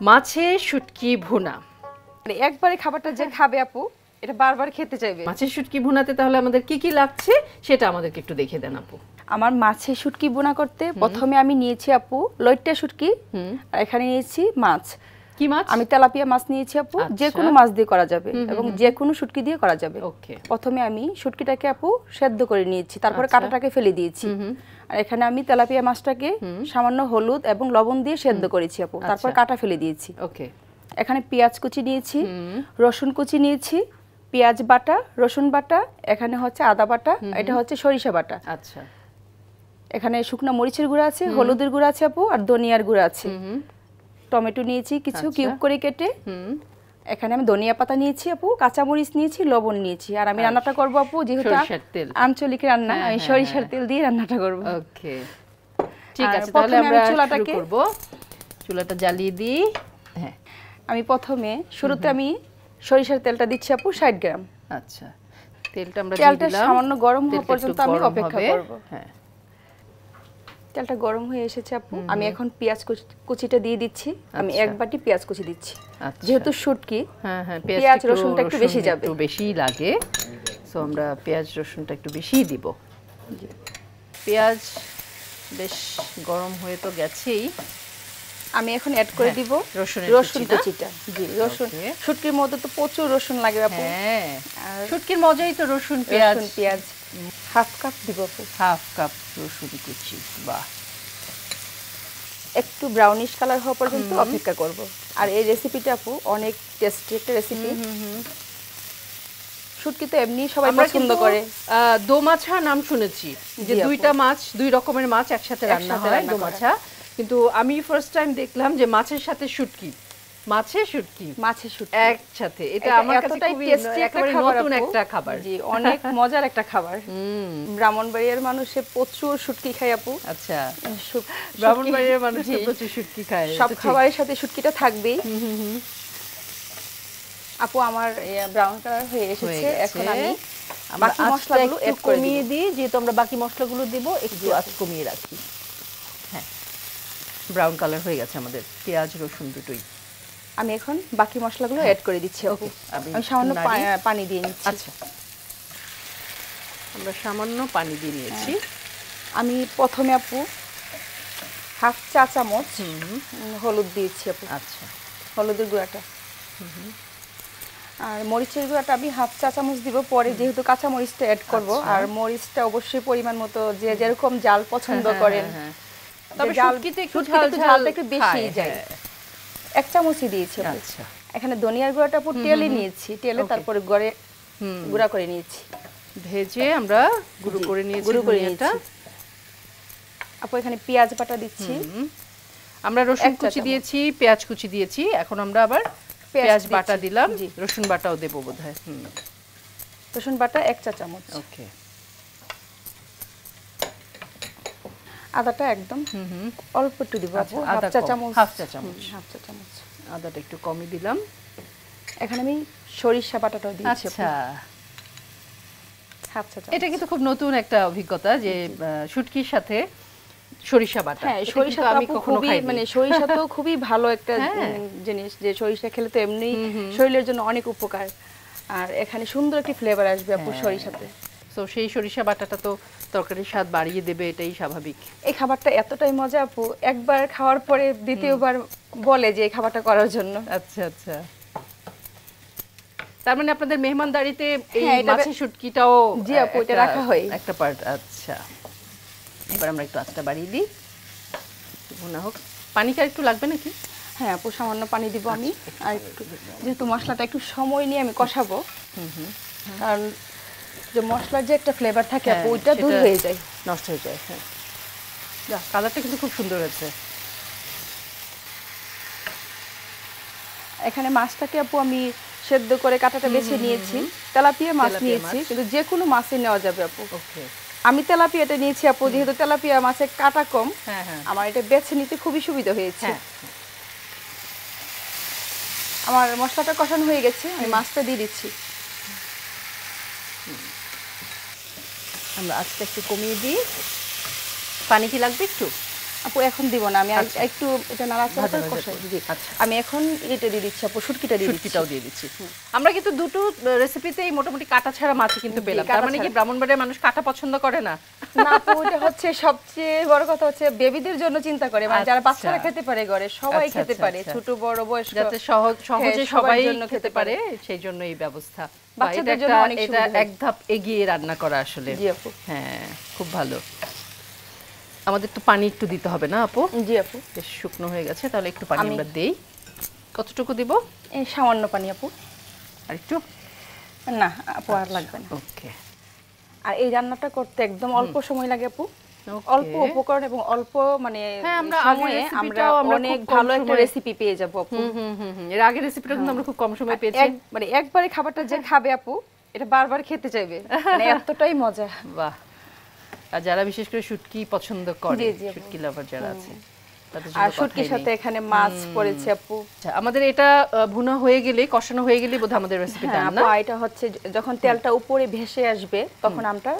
মাছের শুটকি ভুনা। মানে একবারে খাবারটা যে খাবে আপু এটা বারবার খেতে চাইবে। মাছের শুটকি ভুনাতে তাহলে আমাদের কি কি লাগছে সেটা আমাদেরকে একটু দেখিয়ে দেন আপু। আমার মাছের শুটকি বোনা করতে প্রথমে আমি নিয়েছি আপু লইট্টা শুটকি। আর এখানে নিয়েছি মাছ। কি মাছ? আমি তেলাপিয়া মাছ নিয়েছি আপু আচ্ছা। যে কোনো মাছ দিয়ে করা যাবে এবং যে কোনো শুটকি দিয়ে করা যাবে। ওকে। প্রথমে আমি শুটকিটাকে আপু সেদ্ধ করে নিয়েছি তারপরে আচ্ছা। কাঁটাটাকে ফেলে দিয়েছি। আর এখানে আমি তেলাপিয়া মাছটাকে সামান্য হলুদ এবং লবণ দিয়ে সেদ্ধ করেছি আপু তারপর আচ্ছা। কাটা ফেলে দিয়েছি। ওকে। এখানে পেঁয়াজ কুচি নিয়েছি রসুন কুচি নিয়েছি পেঁয়াজ বাটা রসুন বাটা এখানে হচ্ছে আদা বাটা এটা হচ্ছে সরিষা বাটা। আচ্ছা। এখানে শুকনো মরিচের গুঁড়া আছে হলুদের গুঁড়া আছে আপু আর ধনিয়ার গুঁড়া আছে। টমেটো নিয়েছি কিছু আচ্ছা। কিউব করে কেটে। এখানে আমি ধনিয়া পাতা নিয়েছি আপু কাঁচামরিচ নিয়েছি লবণ নিয়েছি। আর আমি রান্নাটা করব আপু যেহেতু আঞ্চলিক রান্না হ্যাঁ, আমি হ্যাঁ, সরিষার তেল দিয়ে রান্নাটা করব। ওকে। ঠিক আছে তাহলে আমি আমরা চুলাটাকে- করব। চুলাটা জ্বালিয়ে দিই। হ্যাঁ। আমি প্রথমে শুরুতে আমি সরিষার তেলটা দিচ্ছি আপু ষাট গ্রাম। আচ্ছা। তেলটা আমরা তেলটা সামান্য গরম হওয়া পর্যন্ত আমি অপেক্ষা। করব। হ্যাঁ। তেলটা গরম হয়ে এসেছে আপু। আমি এখন পেঁয়াজ কুচি- কুচিটা দিয়ে দিচ্ছি। আমি আচ্ছা। এক বাটি পেঁয়াজ কুচি দিচ্ছি। আচ্ছা। যেহেতু শুটকি হ্যাঁ হ্যাঁ পেঁয়াজ, রসুনটা একটু বেশি যাবে। একটু বেশি লাগে। সো আমরা পেঁয়াজ রসুনটা একটু বেশিই দিব। পেঁয়াজ বেশ গরম হয়ে তো গেছেই। আমি এখন অ্যাড করে হ্যাঁ, দিব রসুন কুচিটা। জি রসুন। শুটকির মধ্যে তো প্রচুর রসুন লাগে আপু। হ্যাঁ। শুটকির মজাই তো রসুন পেঁয়াজ। রসুন পেঁয়াজ। হাফ কাপ দিব হাফ কাপ রসুন কুচি বাহ। একটু ব্রাউনিশ কালার হওয়া পর্যন্ত অপেক্ষা করব। আর এই রেসিপিটা আপু অনেক টেস্টি একটা রেসিপি শুটকি তো এমনি সবাই পছন্দ করে। দোমাছা নাম শুনেছি যে দুইটা মাছ দুই রকমের মাছ একসাথে রান্না হয় দোমাছা। কিন্তু আমি ফার্স্ট টাইম দেখলাম যে মাছের সাথে শুটকি। মাছের শুটকি? মাছের শুটকি। একসাথে। এটা আমার কাছে খুবই টেস্টি একটা খাবার নতুন একটা খাবার। জি অনেক মজার একটা খাবার। ব্রাহ্মণবাড়িয়ার মানুষে প্রচুর শুটকি খায় আপু। আচ্ছা। মানুষ প্রচুর শুটকি খায় সব খাবারের সাথে শুটকিটা থাকবেই। আপু আমার ব্রাউন কালার হয়ে এসেছে। এখন আমি বাকি মশলাগুলো করে কমিয়ে দিই যেহেতু আমরা বাকি মশলাগুলো দিব একটু আঁচ কমিয়ে রাখি। হ্যাঁ। ব্রাউন কালার হয়ে গেছে আমাদের। পেঁয়াজ রসুন দুটোই। আমি এখন বাকি মশলাগুলো অ্যাড করে দিচ্ছি Okay, আমি সামান্য পানি দিয়ে নিচ্ছি। আচ্ছা। আমরা সামান্য পানি দিয়ে নিয়েছি। আমি প্রথমে আপু হাফ চা চামচ হলুদ দিয়েছি আপু। আচ্ছা। হলুদের গুঁড়াটা। আর মরিচের গুঁড়াটা আমি হাফ চা চামচ দিব পরে যেহেতু কাঁচা মরিচটা অ্যাড করব আচ্ছা। আর মরিচটা অবশ্যই পরিমাণ মতো যে যেরকম জাল পছন্দ করেন। হ্যাঁ, তবে জাল- শুটকিতে একটু ঝাল ঝাল ঝালটা একটু বেশি যায়। হ্যাঁ। এক চামচই দিয়েছি আচ্ছা। এখানে ধনিয়ার গুঁড়াটা আপু তেলে নিয়েছি তেলে তারপরে গড়ে গুঁড়া করে নিয়েছি। ভেজে আমরা গুঁড়ো করে নিয়েছি গুঁড়ো করে। নিয়েছি। আপু এখানে পেঁয়াজ বাটা দিচ্ছি। আমরা রসুন কুচি দিয়েছি পেঁয়াজ কুচি দিয়েছি। এখন আমরা আবার পেঁয়াজ বাটা দিলাম। রসুন বাটাও দেবো বোধহয়। রসুন বাটা এক চা চামচ। ওকে আদাটা একদম অল্প একটু দিব আচ্ছা, হাফ চা চামচ। হাফ চা চামচ। হাফ চা চামচ। আদাটা একটু কমই দিলাম। এখানে আমি সরিষা বাটাটাও দিয়েছি আচ্ছা। হাফ চা চামচ। এটা কিন্তু খুব নতুন একটা অভিজ্ঞতা যে শুটকির সাথে সরিষা বাটা। হ্যাঁ সরিষা তো আমি কখনো খুবই খাইনি। মানে সরিষা তো খুবই ভালো একটা হ্যাঁ। জিনিস যে সরিষা খেলে তো এমনি শরীরের জন্য অনেক উপকার। আর এখানে সুন্দর একটি ফ্লেভার আসবে আপু হ্যাঁ। সরিষাতে। তো সেই সরিষা বাটাটা তো তরকারির স্বাদ বাড়িয়ে দেবে এটাই স্বাভাবিক। এই খাবারটা এতটাই মজা আপু একবার খাওয়ার পরে দ্বিতীয়বার বলে যে এই খাবারটা করার জন্য। আচ্ছা আচ্ছা। তার মানে আপনাদের মেহমানদারিতে এই হ্যাঁ, মাছের শুটকিটাও জি আপু, এটা রাখা হয়। একটা পার্ট আচ্ছা। এবার আমরা একটু আঁচটা বাড়িয়ে দিই। ভুনা হোক। পানিটা একটু লাগবে নাকি? হ্যাঁ আপু সামান্য পানি দিব আমি। আচ্ছা, আর একটু যেহেতু মশলাটা একটু সময় নিয়ে আমি কষাবো। হুম হুম। কারণ যে মশলার যে একটা ফ্লেভার থাকে আপু হ্যাঁ, ওইটা দূর হয়ে যায়। নষ্ট হয়ে যায় হ্যাঁ। যা কালারটা কিন্তু খুব সুন্দর হয়েছে। এখানে মাছটাকে আপু আমি সেদ্ধ করে কাটাটা বেছে নিয়েছি। তেলাপিয়া মাছ নিয়েছি কিন্তু যে কোনো মাছই নেওয়া যাবে আপু। ওকে। আমি তেলাপিয়াটা নিয়েছি আপু যেহেতু তেলাপিয়া মাছের কাটা কম হ্যাঁ হ্যাঁ। আমার এটা বেছে নিতে খুবই সুবিধা হয়েছে। হ্যাঁ আমার মশলাটা কষানো হয়ে গেছে আমি মাছটা দিয়ে দিচ্ছি। আমরা আস্তে একটু কমিয়ে দিই। পানি কি লাগবে একটু? আপু এখন দিব না। আমি আচ্ছা। একটু এটা নাড়াচাড়া করে কষাই দিই। আচ্ছা। আমি এখন এটা দিয়ে দিচ্ছি আপু শুটকিটা দিয়ে দিচ্ছি। শুটকিটাও দিয়ে দিচ্ছি। আমরা কিন্তু দুটো রেসিপিতেই মোটামুটি কাটা ছাড়া মাছ কিন্তু পেলাম। তার মানে কি। ব্রাহ্মণবাড়িয়ার মানুষ কাটা পছন্দ করে না? না আপু এটা হচ্ছে সবচেয়ে বড় কথা হচ্ছে বেবিদের জন্য চিন্তা করে। মানে যারা। বাচ্চারা খেতে পারে ঘরে সবাই খেতে পারে। ছোট বড় বয়স্ক যাতে সহজে হ্যাঁ, সবাই জন্য খেতে খেতে পারে পারে। সেই জন্য এই ব্যবস্থা। বাচ্চাদের জন্য অনেক এটা এক ধাপ এগিয়ে রান্না করা আসলে। জি আপু। হ্যাঁ খুব ভালো। আমাদের তো পানি একটু দিতে হবে না আপু? জি আপু। বেশ শুকনো হয়ে গেছে তাহলে একটু পানি আমি- আমরা দেই। কতটুকু দিব? এই সামান্য পানি আপু। আর একটু? না আপু আর লাগবে না। ওকে। আর এই রান্নাটা করতে একদম অল্প সময় লাগে আপু। অল্প উপকরণ এবং অল্প মানে হ্যাঁ, সময়ে আমরা অনেক ভালো একটা রেসিপি পেয়ে যাব আপু। হুম হুম হুম হুম। এর আগের রেসিপিটা কিন্তু আমরা খুব কম সময় পেয়েছি। মানে একবারে খাবারটা যে খাবে আপু এটা বারবার খেতে চাইবে। মানে এতটাই মজা। বাহ। আর যারা বিশেষ করে শুটকি পছন্দ করে। শুটকি লাভার যারা আছে। আর শুটকির সাথে এখানে মাছ পড়েছে আপু। আচ্ছা আমাদের এটা ভুনা হয়ে গেলে কষানো গেলে বোধহয় আমাদের রেসিপিটা না? এটা হচ্ছে যখন তেলটা উপরে ভেসে আসবে তখন আমরা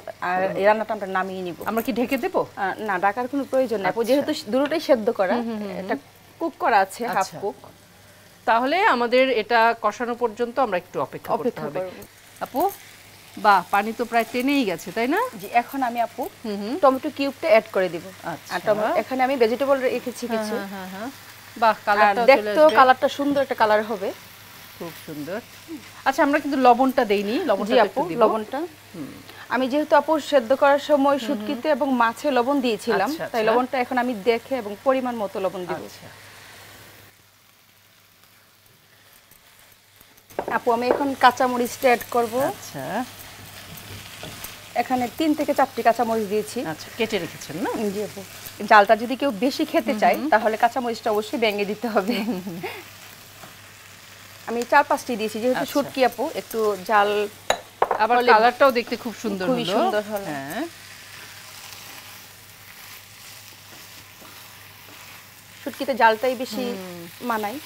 রান্নাটা আমরা নামিয়ে নিব। আমরা কি ঢেকে দেবো? না ডাকার কোনো প্রয়োজন নেই আচ্ছা। যেহেতু দুটোটাই সেদ্ধ করা এটা কুক করা আছে হাফ আচ্ছা। কুক তাহলে আমাদের এটা কষানো পর্যন্ত আমরা একটু অপেক্ষা করতে অপেক্ষা হবে। আপু বাহ পানি তো প্রায় টেনেই গেছে তাই না? জি এখন আমি আপু টমেটো কিউবটা অ্যাড করে দিব। আচ্ছা। আর টমেটো এখানে আমি ভেজিটেবল রেখেছি কিছু। হ্যাঁ হ্যাঁ হ্যাঁ। বাহ কালারটা দেখতেও কালারটা সুন্দর একটা কালার হবে। খুব সুন্দর। আচ্ছা আমরা কিন্তু লবণটা দেইনি লবণটা আপু লবণটা। আমি যেহেতু আপু সেদ্ধ করার সময় শুটকিতে এবং মাছে লবণ দিয়েছিলাম আচ্ছা, তাই আচ্ছা। লবণটা এখন আমি দেখে এবং পরিমাণ মতো লবণ দিব। আপু আমি এখন কাঁচা মরিচটা অ্যাড করব। আচ্ছা। এখানে তিন থেকে চারটি কাঁচা মরিচ দিয়েছি। আচ্ছা কেটে রেখেছেন না? জি আপু জালটা যদি কেউ বেশি খেতে চায় তাহলে কাঁচা মরিচটা অবশ্যই ভেঙে দিতে হবে। আমি চার পাঁচটি দিয়েছি যেহেতু আচ্ছা। শুটকি আপু একটু জাল আবার কালারটাও দেখতে খুব সুন্দর খুবই সুন্দর হলো। হ্যাঁ। শুটকিতে জালটাই বেশি মানায়।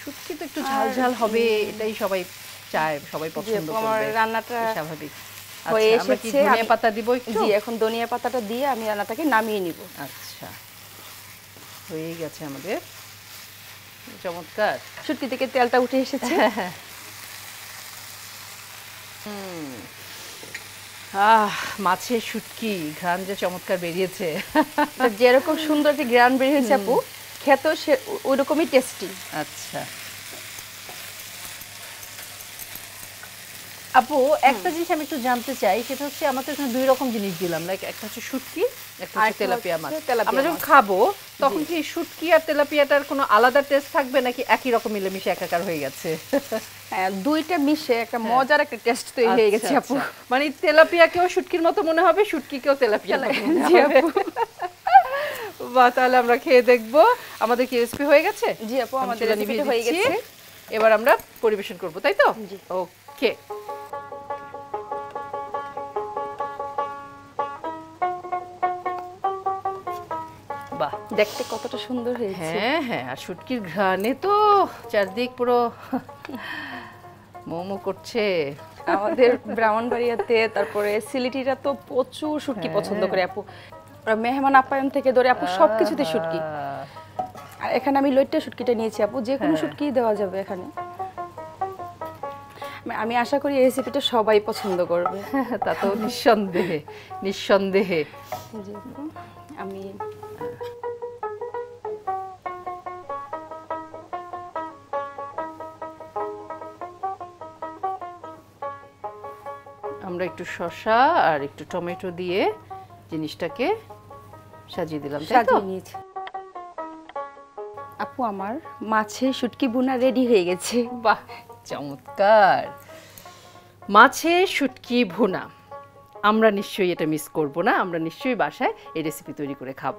শুটকি তো একটু ঝাল ঝাল হবে এটাই সবাই চায় সবাই পছন্দ আমার করবে রান্নাটা স্বাভাবিক। হয়ে আচ্ছা কি এসেছে ধনিয়া পাতা দিব একটু? জি এখন ধনিয়া পাতাটা দিয়ে আমি রান্নাটাকে নামিয়ে নিব। আচ্ছা হয়ে গেছে আমাদের। চমৎকার। শুটকি থেকে তেলটা উঠে এসেছে। আহ মাছের শুটকি ঘ্রাণ যে চমৎকার বেরিয়েছে। যেরকম সুন্দর একটা গ্রান বের হয়েছে আপু খেতেও সে ওই রকমই টেস্টি আচ্ছা। আপু একটা জিনিস আমি একটু জানতে চাই সেটা হচ্ছে আমরা তো এখানে দুই রকম জিনিস দিলাম লাইক একটা হচ্ছে শুটকি একটা হচ্ছে তেলাপিয়া মাছ। আমরা যখন খাব তখন কি শুটকি আর তেলাপিয়াটার কোনো আলাদা টেস্ট থাকবে নাকি একই রকম মিলেমিশে একাকার হয়ে গেছে? হ্যাঁ দুইটা মিশে একটা মজার একটা টেস্ট তৈরি হয়ে গেছে আচ্ছা, আপু। আচ্ছা। মানে তেলাপিয়াকেও শুটকির মতো মনে হবে শুটকিকেও তেলাপিয়ার মতো মনে জি আপু। বাহ তাহলে আমরা খেয়ে দেখব। আমাদের কি রেসিপি হয়ে গেছে? জি আপু আমাদের রেসিপিটা হয়ে গেছে। এবার আমরা পরিবেশন করব তাই তো। ওকে দেখতে কতটা সুন্দর হয়েছে। হ্যাঁ হ্যাঁ আর শুটকির ঘ্রাণে তো চারদিক পুরো মোমো করছে। আমাদের ব্রাহ্মণবাড়িয়াতে তারপরে সিলেটিরা তো প্রচুর শুটকি হ্যাঁ। পছন্দ করে আপু। ওরা মেহমান আপ্যায়ন থেকে ধরে আপু সবকিছুতে শুটকি আর এখানে আমি লইট্টা শুটকিটা নিয়েছি আপু। যে কোনো হ্যাঁ। শুটকি দেওয়া যাবে এখানে। আমি- আমি আশা করি এই রেসিপিটা সবাই পছন্দ করবে। তা তো নিঃসন্দেহে নিঃসন্দেহে। আমি আমরা একটু শসা আর একটু টমেটো দিয়ে জিনিসটাকে সাজিয়ে দিলাম সাজিয়ে নিয়েছি। আপু আমার মাছে শুটকি বোনা রেডি হয়ে গেছে। বাহ চমৎকার। মাছের শুটকি ভুনা। আমরা নিশ্চয়ই এটা মিস করব না আমরা নিশ্চয়ই বাসায় এই রেসিপি তৈরি করে খাব।